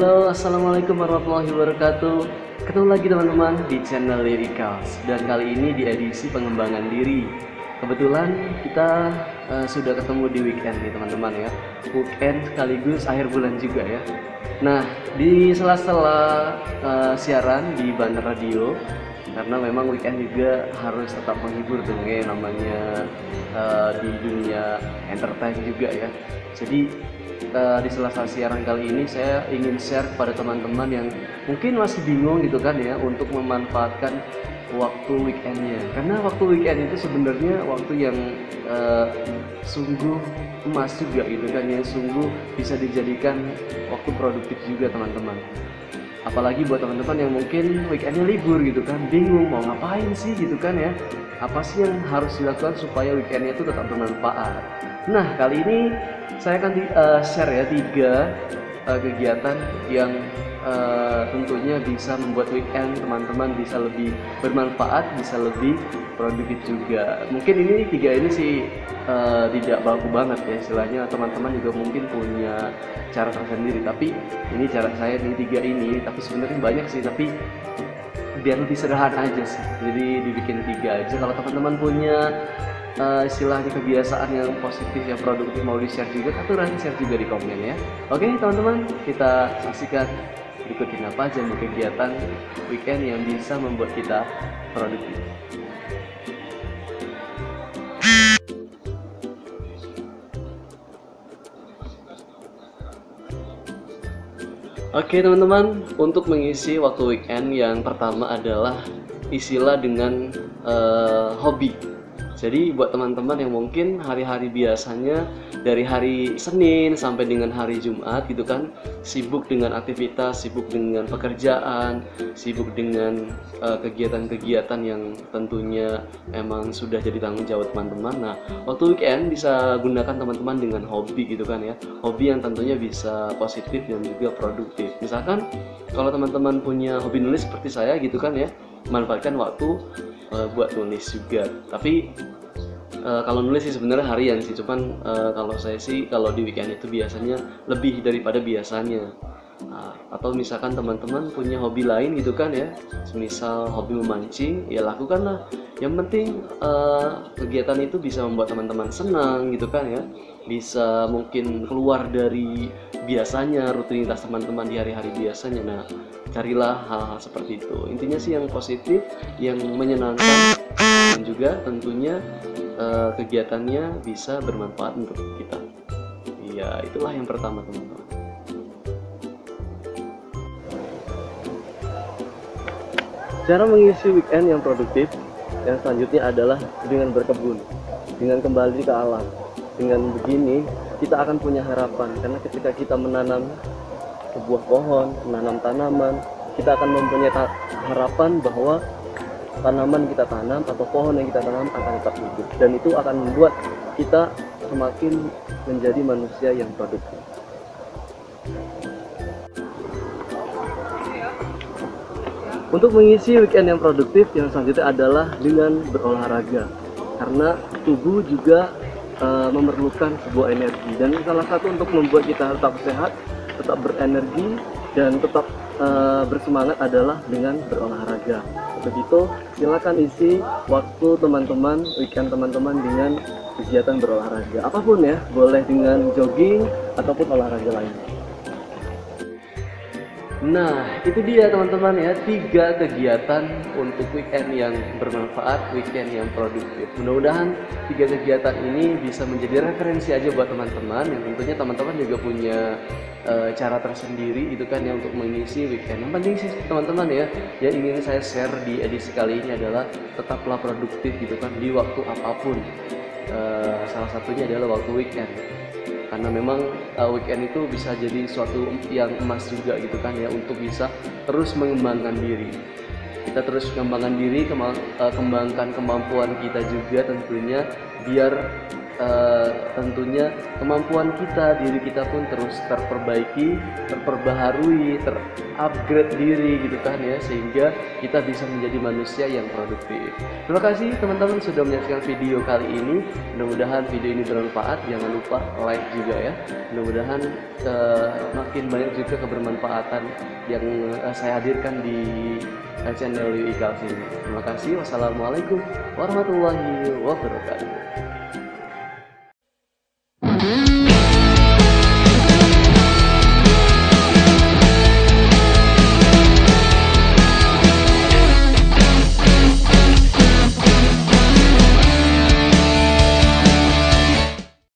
assalamualaikum warahmatullahi wabarakatuh. Ketemu lagi teman-teman di channel Lyricals dan kali ini di edisi pengembangan diri. Kebetulan kita uh, sudah ketemu di weekend nih teman-teman ya. Weekend sekaligus akhir bulan juga ya. Nah di sela-sela uh, siaran di Bandar Radio karena memang weekend juga harus tetap menghibur tuh ya namanya uh, di dunia entertain juga ya. Jadi uh, di sela-sela siaran kali ini saya ingin share kepada teman-teman yang mungkin masih bingung gitu kan ya untuk memanfaatkan waktu weekendnya karena waktu weekend itu sebenarnya waktu yang uh, sungguh emas juga gitu kan ya sungguh bisa dijadikan waktu produktif juga teman-teman apalagi buat teman-teman yang mungkin weekendnya libur gitu kan bingung mau ngapain sih gitu kan ya. Apa sih yang harus dilakukan supaya weekendnya itu tetap bermanfaat? Nah kali ini saya akan uh, share ya tiga uh, kegiatan yang uh, tentunya bisa membuat weekend teman-teman bisa lebih bermanfaat, bisa lebih produktif juga. Mungkin ini tiga ini sih uh, tidak baku banget ya istilahnya teman-teman juga mungkin punya cara tersendiri. Tapi ini cara saya di tiga ini, tapi sebenarnya banyak sih. Tapi biar lebih sederhana aja sih. Jadi dibikin tiga aja. Kalau teman-teman punya uh, istilahnya kebiasaan yang positif yang produktif mau di share juga aturan share juga di komen ya. Oke teman-teman kita saksikan ikutin apa aja kegiatan weekend yang bisa membuat kita produktif. Oke teman-teman, untuk mengisi waktu weekend yang pertama adalah isilah dengan uh, hobi jadi buat teman-teman yang mungkin hari-hari biasanya dari hari Senin sampai dengan hari Jumat gitu kan sibuk dengan aktivitas, sibuk dengan pekerjaan, sibuk dengan uh, kegiatan-kegiatan yang tentunya emang sudah jadi tanggung jawab teman-teman. Nah, waktu weekend bisa gunakan teman-teman dengan hobi gitu kan ya. Hobi yang tentunya bisa positif dan juga produktif. Misalkan kalau teman-teman punya hobi nulis seperti saya gitu kan ya, manfaatkan waktu uh, buat nulis juga. Tapi uh, kalau nulis sih sebenarnya harian sih. Cuman uh, kalau saya sih kalau di weekend itu biasanya lebih daripada biasanya Nah, atau misalkan teman-teman punya hobi lain gitu kan ya, misal hobi memancing, ya lakukanlah. Yang penting uh, kegiatan itu bisa membuat teman-teman senang gitu kan ya, bisa mungkin keluar dari biasanya rutinitas teman-teman di hari-hari biasanya. Nah, carilah hal-hal seperti itu. Intinya sih yang positif, yang menyenangkan dan juga tentunya uh, kegiatannya bisa bermanfaat untuk kita. Iya, itulah yang pertama teman-teman. Cara mengisi weekend yang produktif yang selanjutnya adalah dengan berkebun, dengan kembali ke alam. Dengan begini, kita akan punya harapan karena ketika kita menanam sebuah pohon, menanam tanaman, kita akan mempunyai harapan bahwa tanaman kita tanam atau pohon yang kita tanam akan tetap hidup dan itu akan membuat kita semakin menjadi manusia yang produktif. Untuk mengisi weekend yang produktif yang selanjutnya adalah dengan berolahraga karena tubuh juga uh, memerlukan sebuah energi dan salah satu untuk membuat kita tetap sehat, tetap berenergi dan tetap uh, bersemangat adalah dengan berolahraga. Untuk itu silakan isi waktu teman-teman weekend teman-teman dengan kegiatan berolahraga apa pun ya, boleh dengan jogging ataupun olahraga lainnya. Nah, itu dia teman-teman ya, tiga kegiatan untuk weekend yang bermanfaat, weekend yang produktif. Mudah-mudahan tiga kegiatan ini bisa menjadi referensi aja buat teman-teman yang tentunya teman-teman juga punya e, cara tersendiri itu kan ya untuk mengisi weekend. Yang penting sih teman-teman ya, yang ingin saya share di edisi kali ini adalah tetaplah produktif gitu kan di waktu apa pun. E, salah satunya adalah waktu weekend karena memang uh, weekend itu bisa jadi suatu yang emas juga gitu kan ya untuk bisa terus mengembangkan diri. Kita terus mengembangkan diri uh, kembangkan kemampuan kita juga tentunya biar uh, tentunya kemampuan kita diri kita pun terus terperbaiki terperbaharui terupgrade diri gitu kan ya sehingga kita bisa menjadi manusia yang produktif. Terima kasih teman-teman sudah menyaksikan video kali ini. Mudah-mudahan video ini bermanfaat. Jangan lupa like juga ya. Mudah-mudahan uh, makin banyak juga kebermanfaatan yang uh, saya hadirkan di channel Ikal ini terima kasih. Wassalamualaikum warahmatullahi wabarakatuh